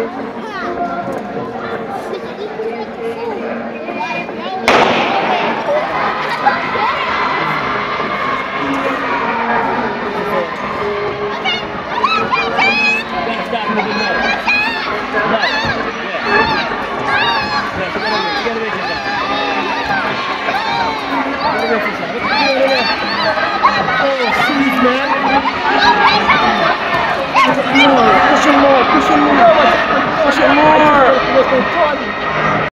Oh, man. controle.